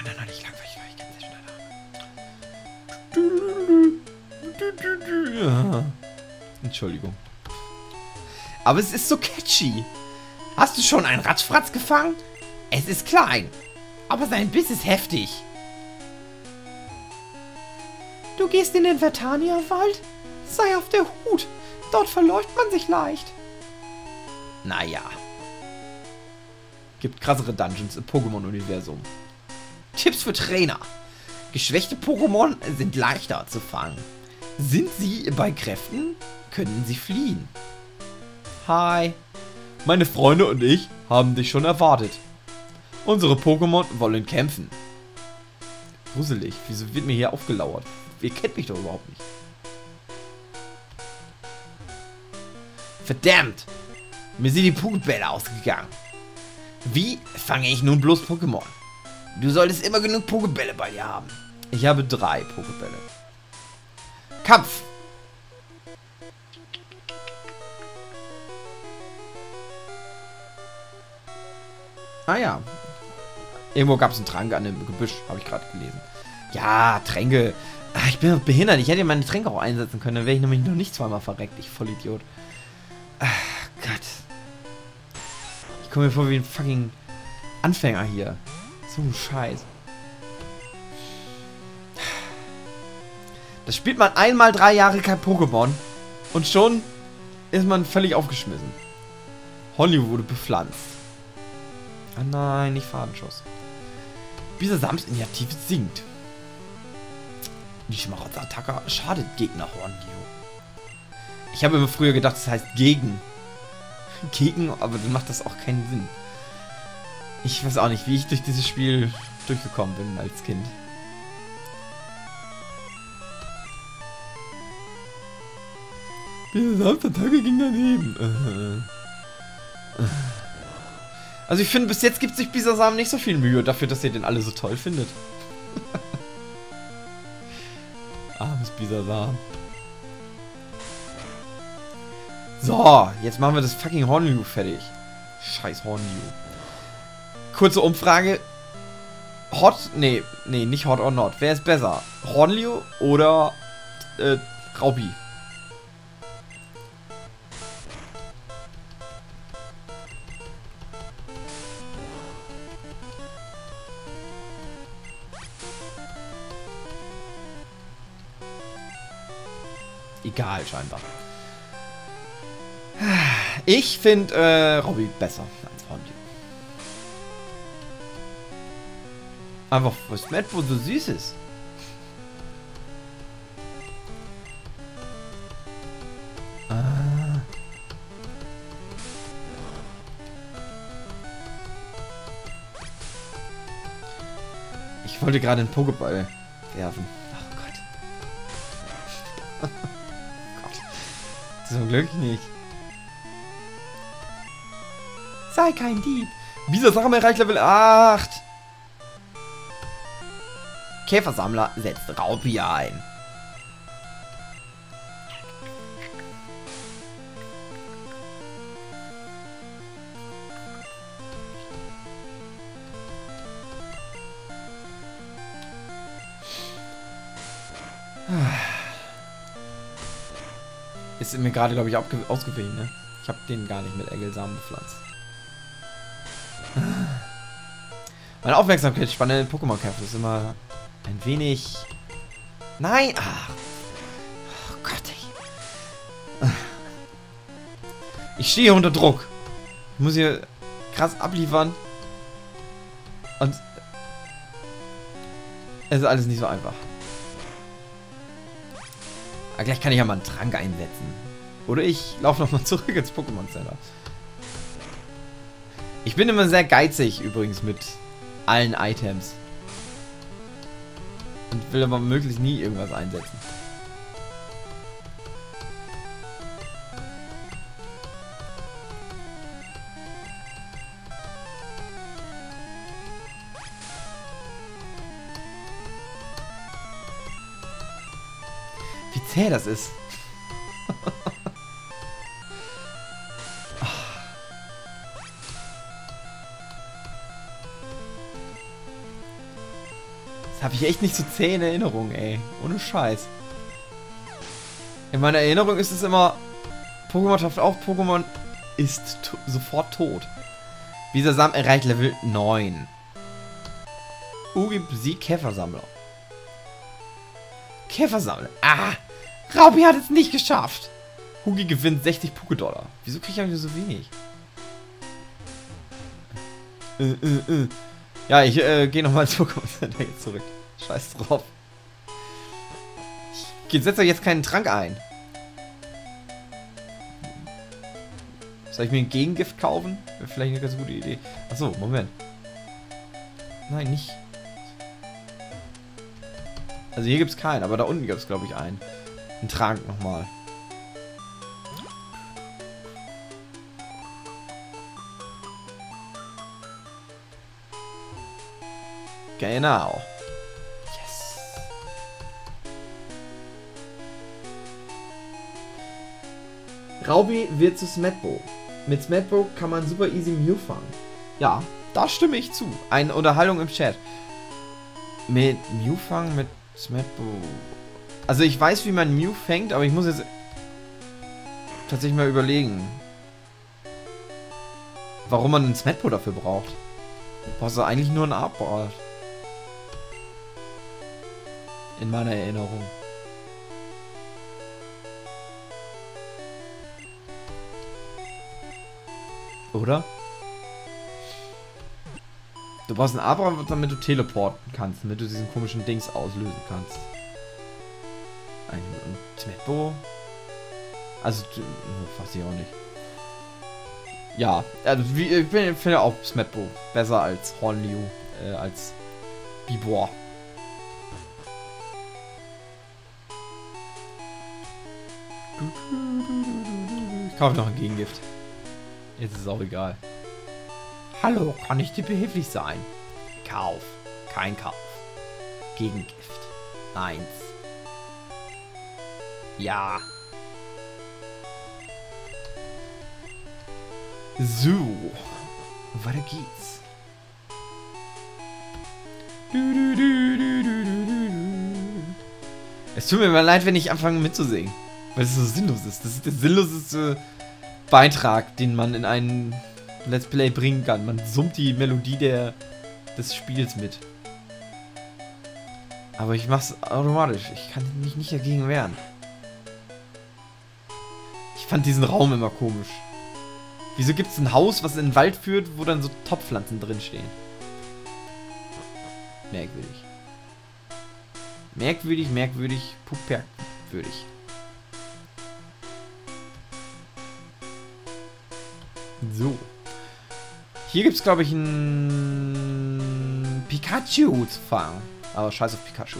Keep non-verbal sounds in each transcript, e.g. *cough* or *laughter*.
kann er noch nicht langweilig, weil ich ganz sehr schnell habe. Entschuldigung. Aber es ist so catchy. Hast du schon einen Ratschfratz gefangen? Es ist klein, aber sein Biss ist heftig. Du gehst in den Vertania-Wald? Sei auf der Hut. Dort verläuft man sich leicht. Naja. Gibt krassere Dungeons im Pokémon-Universum. Tipps für Trainer. Geschwächte Pokémon sind leichter zu fangen. Sind sie bei Kräften, können sie fliehen. Hi. Meine Freunde und ich haben dich schon erwartet. Unsere Pokémon wollen kämpfen. Gruselig. Wieso wird mir hier aufgelauert? Ihr kennt mich doch überhaupt nicht. Verdammt! Mir sind die Punktbälle ausgegangen. Wie fange ich nun bloß Pokémon? Du solltest immer genug Pokébälle bei dir haben. Ich habe drei Pokébälle. Kampf! Ah ja. Irgendwo gab es einen Trank an dem Gebüsch, habe ich gerade gelesen. Ja, Tränke. Ach, ich bin behindert. Ich hätte meine Tränke auch einsetzen können. Dann wäre ich nämlich noch nicht zweimal verreckt. Ich Vollidiot. Ach, Gott. Ich komme mir vor wie ein fucking Anfänger hier. So ein Scheiß. Das spielt man einmal drei Jahre kein Pokémon. Und schon ist man völlig aufgeschmissen. Holly wurde bepflanzt. Ah nein, nicht Fadenschuss. Dieser Sams Initiative sinkt. Die Schmarotz-Attacke schadet Gegner Hornio. Ich habe immer früher gedacht, das heißt gegen. Gegen, aber dann macht das auch keinen Sinn. Ich weiß auch nicht, wie ich durch dieses Spiel durchgekommen bin als Kind. Diese Samstattacke ging daneben. Also ich finde, bis jetzt gibt sich Bisasam nicht so viel Mühe dafür, dass ihr den alle so toll findet. *laughs* Armes Bisasam. So, jetzt machen wir das fucking Hornliu fertig. Scheiß Hornliu. Kurze Umfrage. Hot, nee, nee, nicht Hot or Not. Wer ist besser? Hornliu oder äh, Raubi? Egal, scheinbar. Ich finde äh, Robby besser als Hornliu. Einfach, was wo so süß ist. Ah. Ich wollte gerade einen Pokéball werfen. Oh Gott. Gott. *laughs* Zum Glück nicht. Sei kein Dieb. Dieser Sache erreicht Level 8. Käfersammler setzt Raupi ein. *sighs* Ist mir gerade, glaube ich, ausgewichen, ne? Ich habe den gar nicht mit Eggelsamen bepflanzt. *sighs* Meine Aufmerksamkeitsspanne in Pokémon-Kämpfen ist immer ein wenig... Nein! Ach. Oh Gott, ey. Ich stehe unter Druck. Ich muss hier krass abliefern. Und... Es ist alles nicht so einfach. Aber gleich kann ich ja mal einen Trank einsetzen. Oder ich laufe nochmal zurück ins Pokémon Center. Ich bin immer sehr geizig übrigens mit allen Items. Und will aber möglichst nie irgendwas einsetzen. Wie zäh das ist. Das habe ich echt nicht so zäh in Erinnerung, ey. Ohne Scheiß. In meiner Erinnerung ist es immer, Pokémon taucht auf, Pokémon ist to sofort tot. Dieser Sam erreicht Level 9. Ugi besiegt Käfersammler. Käfersammler. Ah! Raupi hat es nicht geschafft. Hugi gewinnt 60 Pokédollar. Wieso kriege ich eigentlich so wenig? Äh, äh, äh. Ja, ich äh, gehe nochmal ins *laughs* Pokémon zurück. Scheiß drauf. Ich setze jetzt keinen Trank ein. Soll ich mir ein Gegengift kaufen? Wäre vielleicht eine ganz gute Idee. Achso, Moment. Nein, nicht. Also hier gibt es keinen, aber da unten gibt es, glaube ich, einen. Ein Trank nochmal. Genau. Yes. Raubi wird zu Smetbo. Mit Smetbo kann man super easy Mew fangen. Ja, da stimme ich zu. Eine Unterhaltung im Chat. Mit Mew fangen mit Smetbo. Also ich weiß, wie man Mew fängt, aber ich muss jetzt tatsächlich mal überlegen. Warum man einen Smetbo dafür braucht. Du brauchst eigentlich nur einen Artboard in meiner Erinnerung. Oder? Du brauchst einen Abra, damit du teleporten kannst, damit du diesen komischen Dings auslösen kannst. Ein Tempo? Also, weiß ich auch nicht. Ja, also ich finde auch Smetbo besser als Hornliu, äh, als Bibor. Ich kaufe noch ein Gegengift. Jetzt ist es auch egal. Hallo, kann ich dir behilflich sein? Kauf. Kein Kauf. Gegengift. Eins. Ja. So. Weiter geht's. Es tut mir immer leid, wenn ich anfange mitzusingen. Weil es so sinnlos ist. Das ist der sinnloseste Beitrag, den man in einen Let's Play bringen kann. Man summt die Melodie der, des Spiels mit. Aber ich mach's automatisch. Ich kann mich nicht dagegen wehren. Ich fand diesen Raum immer komisch. Wieso gibt's ein Haus, was in den Wald führt, wo dann so Topfpflanzen drinstehen? Merkwürdig. Merkwürdig, merkwürdig, puperkwürdig. So. Hier gibt es, glaube ich, ein Pikachu zu fangen. Aber scheiß auf Pikachu.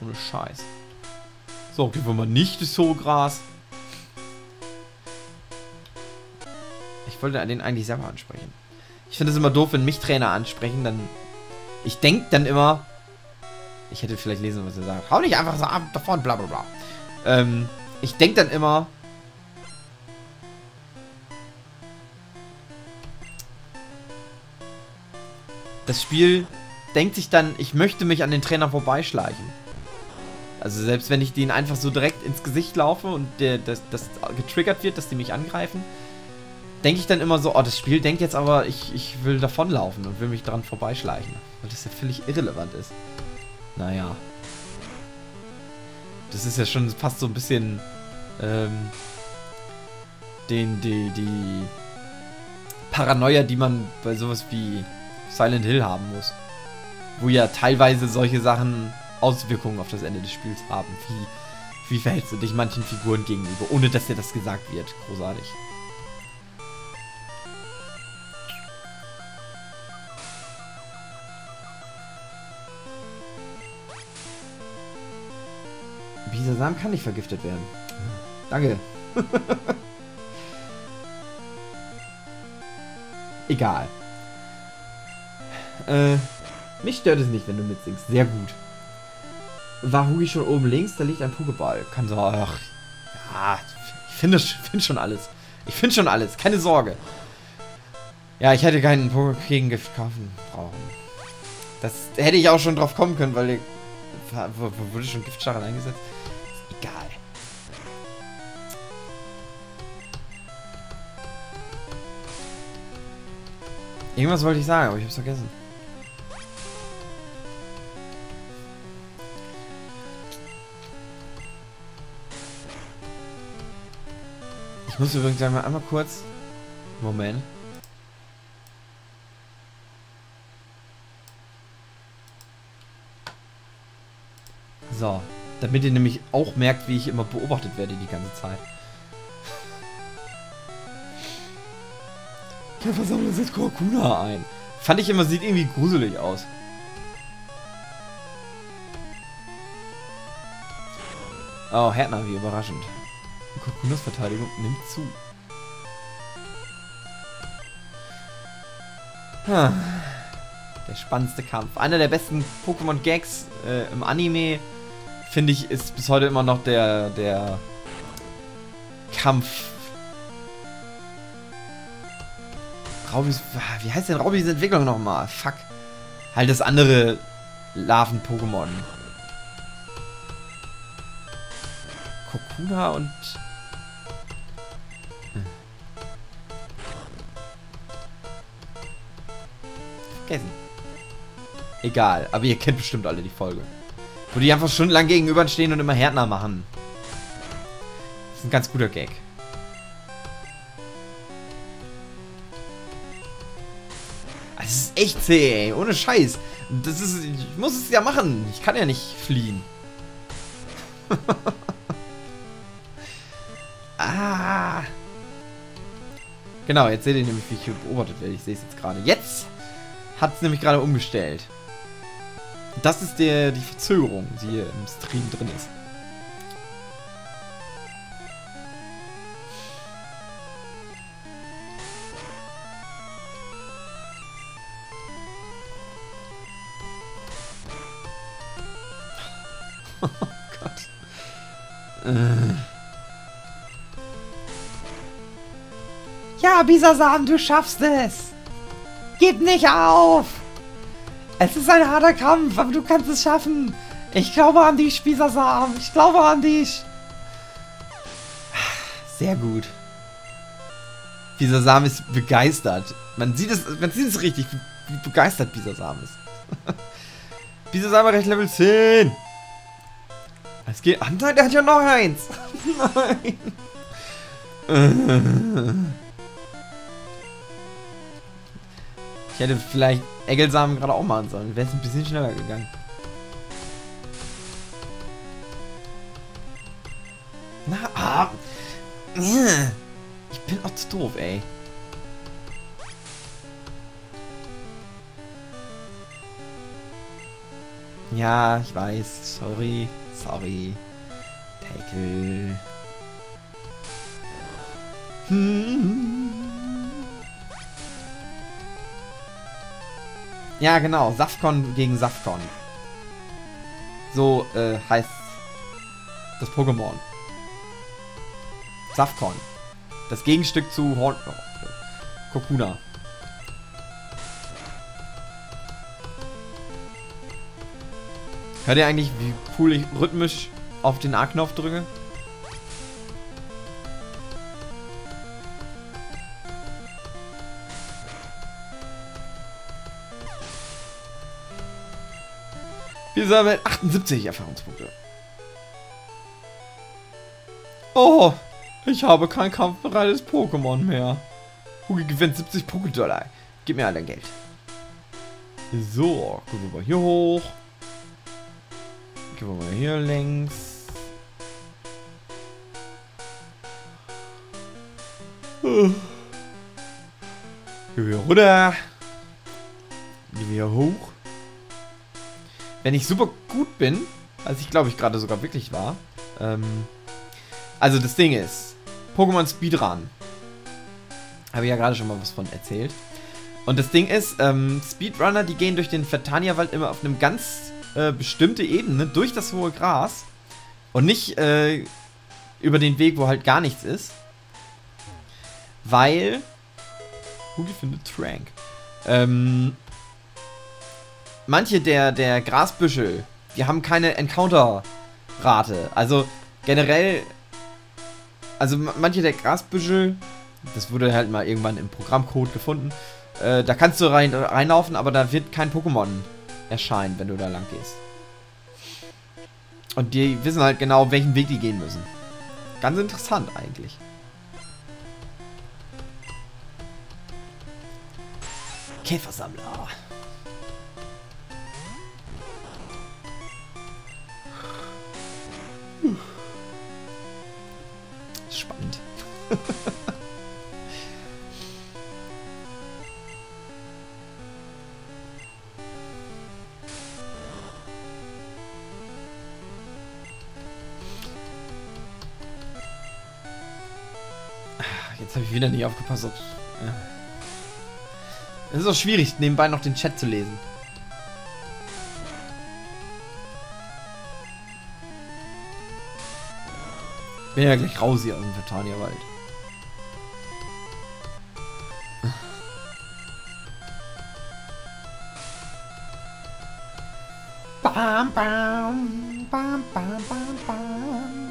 Ohne Scheiß. So, gehen wir mal nicht das hohe Gras. Ich wollte den eigentlich selber ansprechen. Ich finde es immer doof, wenn mich Trainer ansprechen, dann... Ich denke dann immer... Ich hätte vielleicht lesen, was er sagt. Hau nicht einfach so ab, davon, bla bla bla. Ähm, ich denke dann immer, das Spiel denkt sich dann, ich möchte mich an den Trainer vorbeischleichen. Also selbst wenn ich denen einfach so direkt ins Gesicht laufe und der, das, das getriggert wird, dass die mich angreifen, denke ich dann immer so, oh, das Spiel denkt jetzt aber, ich, ich will davonlaufen und will mich daran vorbeischleichen. Weil das ja völlig irrelevant ist. Naja. Das ist ja schon fast so ein bisschen ähm, den, die, die Paranoia, die man bei sowas wie Silent Hill haben muss. Wo ja teilweise solche Sachen Auswirkungen auf das Ende des Spiels haben. Wie, wie verhältst du dich manchen Figuren gegenüber, ohne dass dir das gesagt wird? Großartig. Dieser Samen kann nicht vergiftet werden. Danke. *laughs* Egal. Äh, mich stört es nicht, wenn du mitsingst. Sehr gut. War Hugi schon oben links? Da liegt ein Pokéball. Kann so, ach, ja, ich finde find schon alles. Ich finde schon alles, keine Sorge. Ja, ich hätte keinen Gegengift kaufen brauchen. Das hätte ich auch schon drauf kommen können, weil der... Wurde schon Giftstachel eingesetzt? Ist egal. Irgendwas wollte ich sagen, aber ich hab's vergessen. Ich muss übrigens einmal, einmal kurz... Moment. So. Damit ihr nämlich auch merkt, wie ich immer beobachtet werde die ganze Zeit. Wir versammeln jetzt Korkuna ein. Fand ich immer, sieht irgendwie gruselig aus. Oh, Härtner, wie überraschend. Verteidigung nimmt zu. Der spannendste Kampf. Einer der besten Pokémon-Gags äh, im Anime, finde ich, ist bis heute immer noch der, der Kampf. Raubis, wie heißt denn Raubis Entwicklung nochmal? Fuck. Halt das andere Larven-Pokémon. Kokuna und vergessen. Egal, aber ihr kennt bestimmt alle die Folge. Wo die einfach stundenlang gegenüberstehen und immer Härtner machen. Das ist ein ganz guter Gag. Das ist echt zäh, ey. Ohne Scheiß. Das ist, ich muss es ja machen. Ich kann ja nicht fliehen. *laughs* Genau, jetzt seht ihr nämlich, wie ich hier beobachtet werde. Ich sehe es jetzt gerade. Jetzt hat es nämlich gerade umgestellt. Das ist der, die Verzögerung, die hier im Stream drin ist. *laughs* Oh Gott. Äh. Bisasam, du schaffst es! Gib nicht auf! Es ist ein harter Kampf, aber du kannst es schaffen. Ich glaube an dich, Spießersam. Ich glaube an dich. Sehr gut. Bisasam ist begeistert. Man sieht es, man sieht es richtig, wie begeistert Bisasam ist. *laughs* Bisasam erreicht Level 10. Es geht. Ach nein, der hat ja noch eins. *laughs* nein. *laughs* hätte vielleicht Eggelsamen gerade auch machen sollen. Wäre es ein bisschen schneller gegangen. Na, ah. Ich bin auch zu doof, ey. Ja, ich weiß. Sorry. Sorry. Tackle. Hm. Ja, genau. Safcon gegen Safcon. So äh, heißt das Pokémon. Safcon. Das Gegenstück zu Horn oh, Kokuna. Hört ihr eigentlich, wie cool ich rhythmisch auf den A-Knopf drücke? Wir sammeln 78 Erfahrungspunkte. Oh, ich habe kein kampfbereites Pokémon mehr. Hugi gewinnt 70 Pokédollar. Gib mir all dein Geld. So, gucken wir mal hier hoch. Gehen wir mal hier längs. Gehen wir runter. Gehen wir hoch. Wenn ich super gut bin, als ich glaube ich gerade sogar wirklich war. Ähm, also das Ding ist, Pokémon Speedrun. Habe ich ja gerade schon mal was von erzählt. Und das Ding ist, ähm, Speedrunner, die gehen durch den Vertania-Wald immer auf eine ganz äh, bestimmte Ebene, durch das hohe Gras. Und nicht äh, über den Weg, wo halt gar nichts ist. Weil... Hugi findet Trank. Ähm, manche der, der Grasbüschel, die haben keine Encounter-Rate. Also generell, also manche der Grasbüschel, das wurde halt mal irgendwann im Programmcode gefunden, äh, da kannst du rein, reinlaufen, aber da wird kein Pokémon erscheinen, wenn du da lang gehst. Und die wissen halt genau, welchen Weg die gehen müssen. Ganz interessant eigentlich. Käfersammler. Spannend. Jetzt habe ich wieder nicht aufgepasst. Es ist auch schwierig, nebenbei noch den Chat zu lesen. Bin ja gleich raus hier aus dem Vertania-Wald. Bam, bam, bam, bam, bam, bam.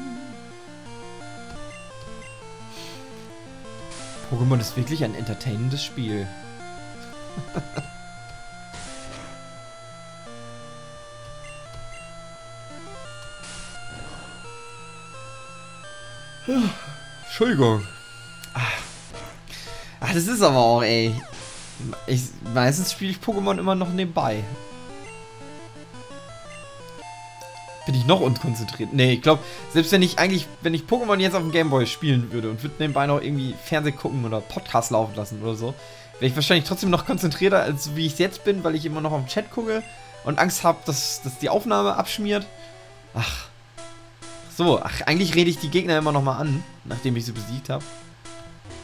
Pokémon ist wirklich ein entertainendes Spiel. *laughs* Entschuldigung. Ach. Ach, das ist aber auch, ey. Ich, meistens spiele ich Pokémon immer noch nebenbei. Bin ich noch unkonzentriert? Nee, ich glaube, selbst wenn ich eigentlich, wenn ich Pokémon jetzt auf dem Gameboy spielen würde und würde nebenbei noch irgendwie Fernsehen gucken oder Podcast laufen lassen oder so, wäre ich wahrscheinlich trotzdem noch konzentrierter, als wie ich es jetzt bin, weil ich immer noch auf dem Chat gucke und Angst habe, dass, dass die Aufnahme abschmiert. Ach. So, ach, eigentlich rede ich die Gegner immer noch mal an, nachdem ich sie besiegt habe.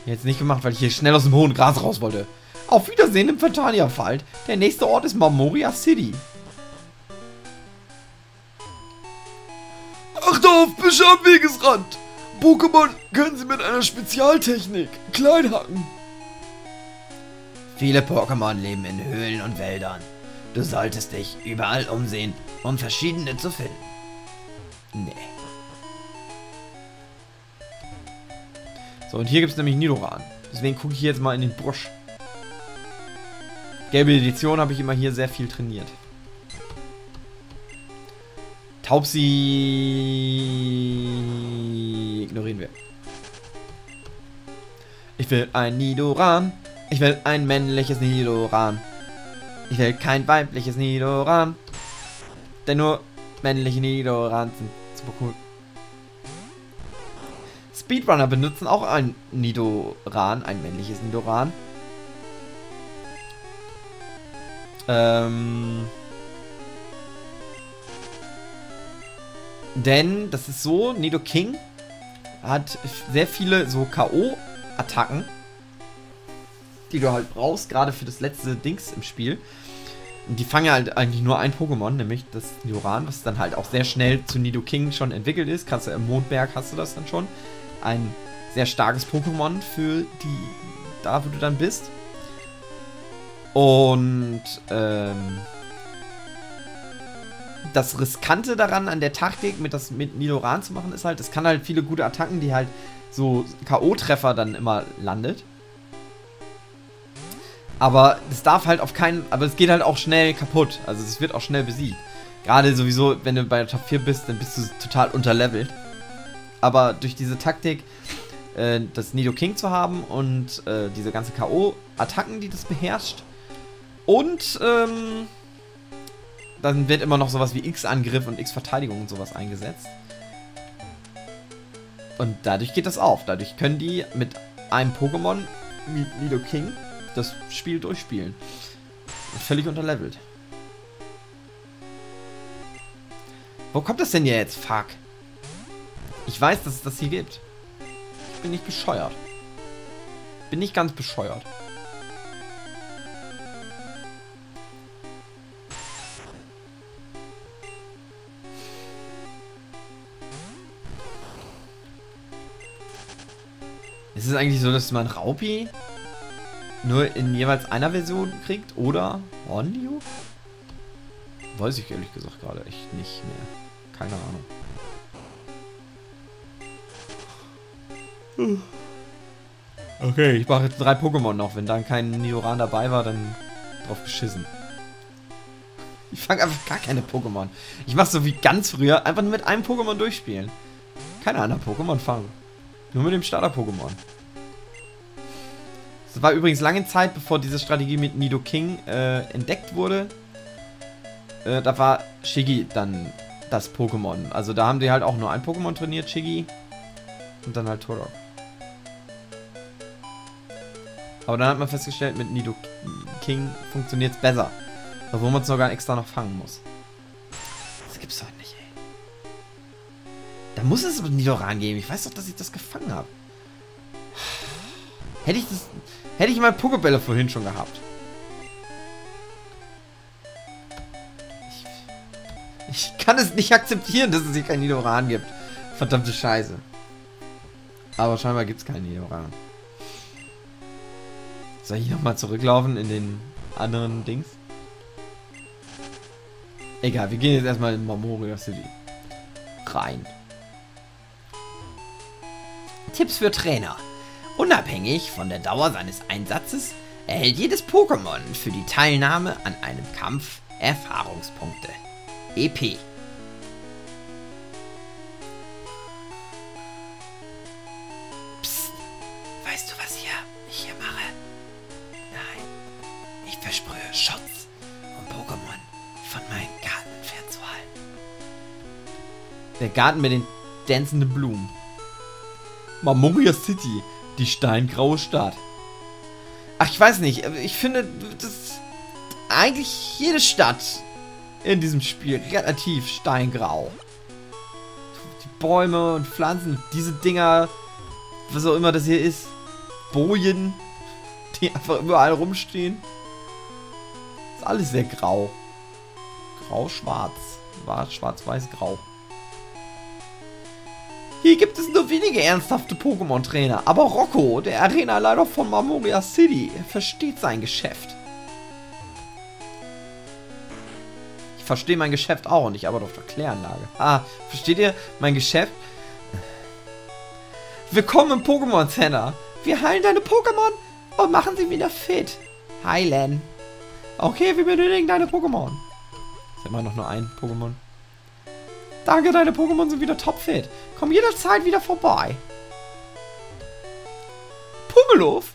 Jetzt nicht gemacht, weil ich hier schnell aus dem hohen Gras raus wollte. Auf Wiedersehen im Fantania-Wald. Der nächste Ort ist Marmoria City. Achte auf Büsche am Wegesrand! Pokémon können sie mit einer Spezialtechnik klein hacken. Viele Pokémon leben in Höhlen und Wäldern. Du solltest dich überall umsehen, um verschiedene zu finden. Nee. So, und hier gibt es nämlich Nidoran. Deswegen gucke ich jetzt mal in den Busch. Gelbe Edition habe ich immer hier sehr viel trainiert. Taubsi ignorieren wir. Ich will ein Nidoran. Ich will ein männliches Nidoran. Ich will kein weibliches Nidoran. Denn nur männliche Nidoran sind super cool. Speedrunner benutzen auch ein Nidoran, ein männliches Nidoran. Ähm... Denn, das ist so, Nido King hat sehr viele so K.O.-Attacken, die du halt brauchst, gerade für das letzte Dings im Spiel. Und die fangen halt eigentlich nur ein Pokémon, nämlich das Nidoran, was dann halt auch sehr schnell zu Nido King schon entwickelt ist. Kannst du im Mondberg hast du das dann schon. Ein sehr starkes Pokémon für die, da wo du dann bist. Und, ähm, das Riskante daran, an der Taktik mit, das, mit Nidoran zu machen, ist halt, es kann halt viele gute Attacken, die halt so K.O.-Treffer dann immer landet. Aber es darf halt auf keinen, aber es geht halt auch schnell kaputt. Also es wird auch schnell besiegt. Gerade sowieso, wenn du bei der Top 4 bist, dann bist du total unterlevelt. Aber durch diese Taktik, äh, das Nido King zu haben und äh, diese ganze K.O.-Attacken, die das beherrscht. Und, ähm, dann wird immer noch sowas wie X-Angriff und X-Verteidigung und sowas eingesetzt. Und dadurch geht das auf. Dadurch können die mit einem Pokémon Nido King das Spiel durchspielen. Völlig unterlevelt. Wo kommt das denn jetzt? Fuck. Ich weiß, dass es das hier gibt. Ich bin nicht bescheuert. Bin nicht ganz bescheuert. Ist es eigentlich so, dass man Raupi nur in jeweils einer Version kriegt oder Hornliu? Weiß ich ehrlich gesagt gerade echt nicht mehr. Keine Ahnung. Okay, ich mache jetzt drei Pokémon noch. Wenn dann kein Nidoran dabei war, dann drauf geschissen. Ich fange einfach gar keine Pokémon. Ich mache so wie ganz früher, einfach nur mit einem Pokémon durchspielen. Keine anderen Pokémon fangen. Nur mit dem Starter-Pokémon. Das war übrigens lange Zeit, bevor diese Strategie mit Nido King äh, entdeckt wurde. Äh, da war Shiggy dann das Pokémon. Also da haben die halt auch nur ein Pokémon trainiert, Shiggy. Und dann halt Turok. Aber dann hat man festgestellt, mit Nido King funktioniert es besser. Obwohl man es sogar extra noch fangen muss. Das gibt's doch nicht, ey. Da muss es aber Nidoran geben. Ich weiß doch, dass ich das gefangen habe. Hätte ich das... Hätte ich mal Pokebälle vorhin schon gehabt. Ich, ich kann es nicht akzeptieren, dass es hier kein Nidoran gibt. Verdammte Scheiße. Aber scheinbar gibt es keinen Nidoran. Soll ich nochmal zurücklaufen in den anderen Dings? Egal, wir gehen jetzt erstmal in Mamoria City. Rein. Tipps für Trainer. Unabhängig von der Dauer seines Einsatzes erhält jedes Pokémon für die Teilnahme an einem Kampf Erfahrungspunkte. EP. Versprühe Schutz, um Pokémon von meinen Garten fernzuhalten. Der Garten mit den dancenden Blumen. Mamoria City, die steingraue Stadt. Ach, ich weiß nicht. Ich finde, dass eigentlich jede Stadt in diesem Spiel relativ steingrau. Die Bäume und Pflanzen, diese Dinger, was auch immer das hier ist, Bojen, die einfach überall rumstehen. Alles sehr grau. Grau-schwarz. Schwarz-weiß-grau. Hier gibt es nur wenige ernsthafte Pokémon-Trainer, aber Rocco, der Arena-Leiter von Mamoria City, versteht sein Geschäft. Ich verstehe mein Geschäft auch und ich arbeite auf der Kläranlage. Ah, versteht ihr mein Geschäft? Willkommen im Pokémon Center. Wir heilen deine Pokémon und machen sie wieder fit. Heilen. Okay, wir benötigen deine Pokémon. Ist immer noch nur ein Pokémon. Danke, deine Pokémon sind wieder topfit. Komm jederzeit wieder vorbei. Pummeluff,